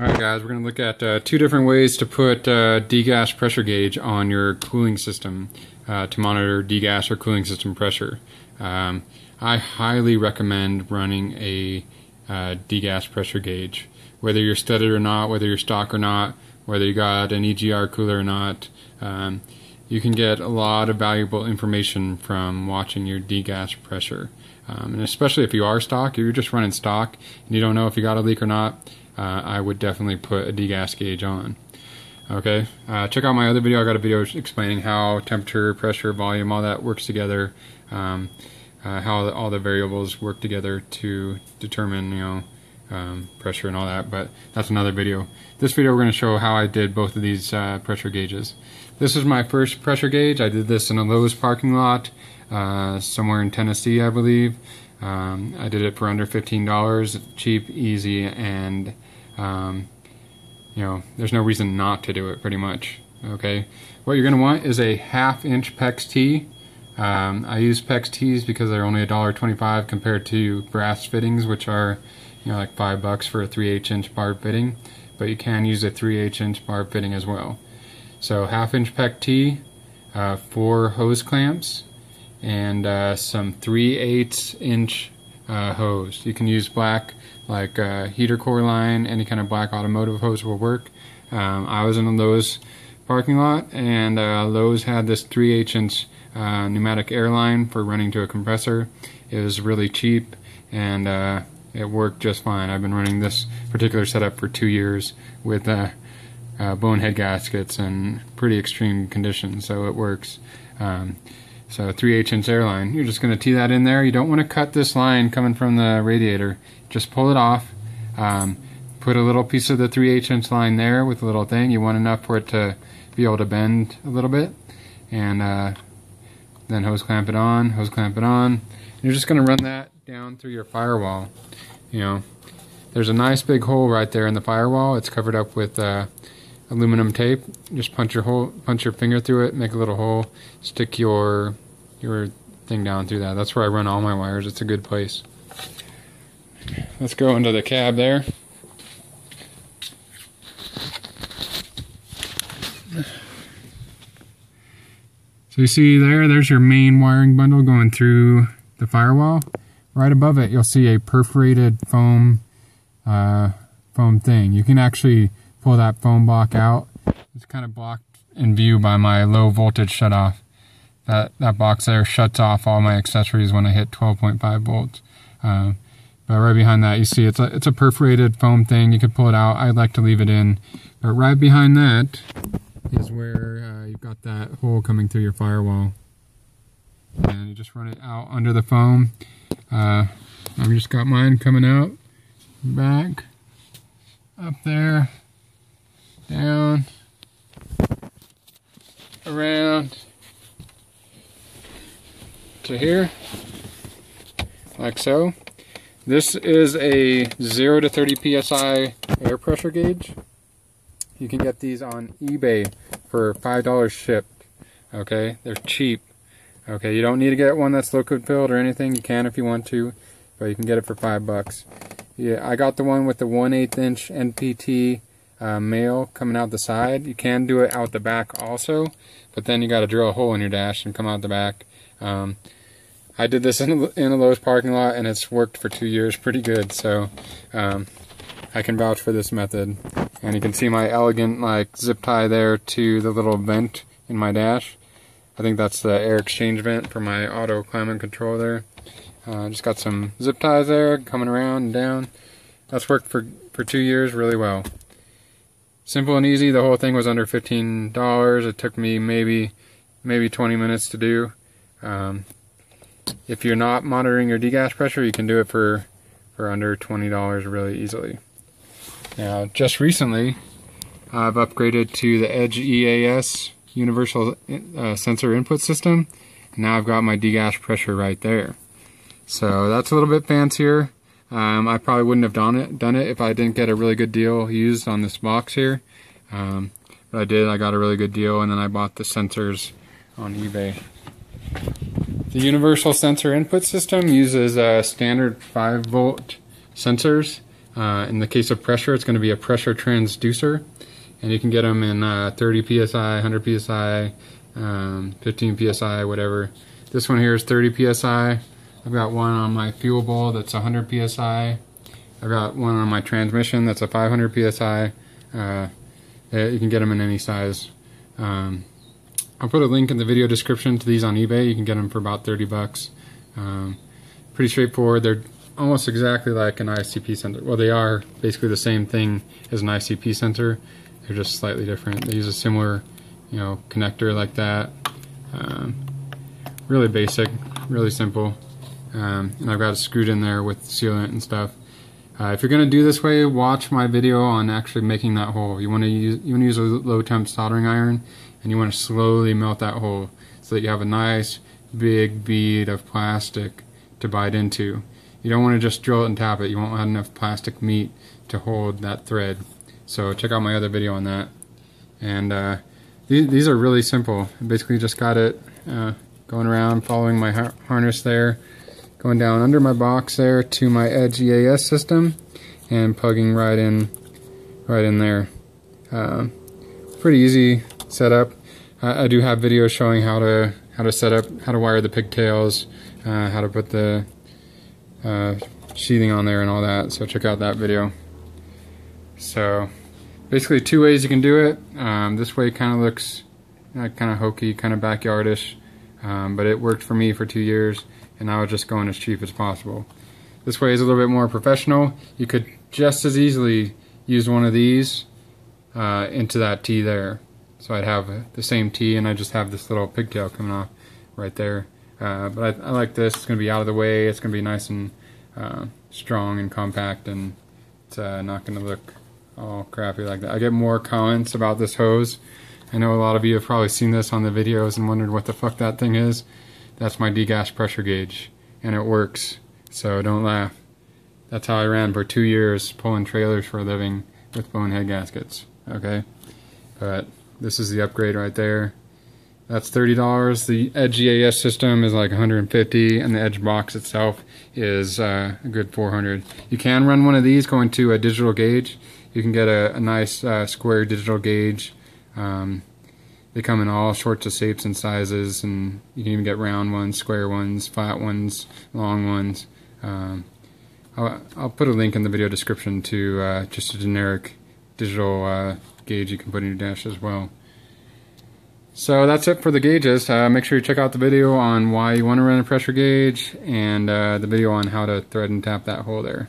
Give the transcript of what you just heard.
Alright guys, we're going to look at uh, two different ways to put uh, degas pressure gauge on your cooling system uh, to monitor degas or cooling system pressure. Um, I highly recommend running a uh, degas pressure gauge. Whether you're studded or not, whether you're stock or not, whether you got an EGR cooler or not, um, you can get a lot of valuable information from watching your degas pressure. Um, and especially if you are stock, if you're just running stock and you don't know if you got a leak or not, uh, I would definitely put a degas gauge on. Okay, uh, check out my other video. I got a video explaining how temperature, pressure, volume, all that works together. Um, uh, how all the variables work together to determine, you know, um, pressure and all that. But that's another video. This video we're going to show how I did both of these uh, pressure gauges. This is my first pressure gauge. I did this in a Lowe's parking lot uh, somewhere in Tennessee, I believe. Um, I did it for under $15, cheap, easy, and um, you know, there's no reason not to do it pretty much. Okay, what you're going to want is a half inch PEX T. Um, I use PEX T's because they're only $1.25 compared to brass fittings, which are you know like five bucks for a 3 8 inch barb fitting. But you can use a 3 8 inch barb fitting as well. So half inch PEX T, uh, four hose clamps, and uh, some 3 8 inch uh, hose. You can use black like uh, heater core line, any kind of black automotive hose will work. Um, I was in a Lowe's parking lot, and uh, Lowe's had this 3 8 inch uh, pneumatic air line for running to a compressor. It was really cheap, and uh, it worked just fine. I've been running this particular setup for two years with uh, uh, blown head gaskets and pretty extreme conditions, so it works. Um, so 3 8 inch air line. You're just going to tee that in there. You don't want to cut this line coming from the radiator. Just pull it off. Um, put a little piece of the 3 8 inch line there with a little thing. You want enough for it to be able to bend a little bit. And uh, then hose clamp it on, hose clamp it on. You're just going to run that down through your firewall. You know, there's a nice big hole right there in the firewall. It's covered up with uh, aluminum tape. Just punch your hole, punch your finger through it, make a little hole, stick your your thing down through that. That's where I run all my wires. It's a good place. Let's go into the cab there. So you see there, there's your main wiring bundle going through the firewall. Right above it, you'll see a perforated foam uh, foam thing. You can actually pull that foam block out. It's kind of blocked in view by my low voltage shutoff. That, that box there shuts off all my accessories when I hit 12.5 volts. Uh, but right behind that, you see it's a, it's a perforated foam thing. You could pull it out. I'd like to leave it in. But right behind that is where uh, you've got that hole coming through your firewall. And you just run it out under the foam. Uh, I've just got mine coming out back up there down, around to here, like so. This is a 0 to 30 psi air pressure gauge. You can get these on eBay for $5 shipped. Okay, they're cheap. Okay, you don't need to get one that's liquid filled or anything. You can if you want to, but you can get it for 5 bucks. Yeah, I got the one with the 1 8 inch NPT uh, male coming out the side. You can do it out the back also, but then you got to drill a hole in your dash and come out the back. Um, I did this in a, in a Lowe's parking lot, and it's worked for two years pretty good. So um, I can vouch for this method. And you can see my elegant like zip tie there to the little vent in my dash. I think that's the air exchange vent for my auto climate control there. Uh, just got some zip ties there coming around and down. That's worked for, for two years really well. Simple and easy. The whole thing was under $15. It took me maybe maybe 20 minutes to do. Um, if you're not monitoring your degas pressure, you can do it for, for under $20 really easily. Now, just recently, I've upgraded to the Edge EAS Universal uh, Sensor Input System. And now I've got my degas pressure right there. So that's a little bit fancier. Um, I probably wouldn't have done it done it if I didn't get a really good deal used on this box here. Um, but I did. I got a really good deal, and then I bought the sensors on eBay. The universal sensor input system uses uh, standard 5 volt sensors. Uh, in the case of pressure, it's going to be a pressure transducer, and you can get them in uh, 30 psi, 100 psi, um, 15 psi, whatever. This one here is 30 psi. I've got one on my fuel bowl that's 100 psi. I've got one on my transmission that's a 500 psi. Uh, you can get them in any size. Um, I'll put a link in the video description to these on eBay. You can get them for about 30 bucks. Um, pretty straightforward. They're almost exactly like an ICP sensor. Well, they are basically the same thing as an ICP sensor. They're just slightly different. They use a similar, you know, connector like that. Um, really basic, really simple. Um, and I've got it screwed in there with sealant and stuff. Uh, if you're going to do this way, watch my video on actually making that hole. You want to use you want to use a low temp soldering iron, and you want to slowly melt that hole so that you have a nice big bead of plastic to bite into. You don't want to just drill it and tap it. You won't have enough plastic meat to hold that thread. So check out my other video on that. And uh, these, these are really simple. Basically just got it uh, going around following my har harness there going down under my box there to my Edge EAS system and plugging right in right in there. Uh, pretty easy setup. I, I do have videos showing how to how to set up, how to wire the pigtails, uh, how to put the uh, sheathing on there and all that. So check out that video. So basically two ways you can do it. Um, this way kind of looks uh, kind of hokey, kind of backyardish, um, but it worked for me for two years and I was just going as cheap as possible. This way is a little bit more professional. You could just as easily use one of these uh, into that T there. So I'd have the same T and I just have this little pigtail coming off right there. Uh, but I, I, like this. It's going to be out of the way. It's going to be nice and uh, strong and compact and it's uh, not going to look all crappy like that. I get more comments about this hose. I know a lot of you have probably seen this on the videos and wondered what the fuck that thing is. That's my degas pressure gauge, and it works, so don't laugh. That's how I ran for two years, pulling trailers for a living with blown head gaskets, okay? But this is the upgrade right there. That's $30. The Edge EAS system is like 150 and the Edge box itself is uh, a good 400 You can run one of these going to a digital gauge. You can get a, a nice uh, square digital gauge. Um, they come in all sorts of shapes and sizes, and you can even get round ones, square ones, flat ones, long ones. Um, I'll, I'll, put a link in the video description to uh, just a generic digital uh, gauge you can put in your dash as well. So that's it for the gauges. Uh, make sure you check out the video on why you want to run a pressure gauge and uh, the video on how to thread and tap that hole there.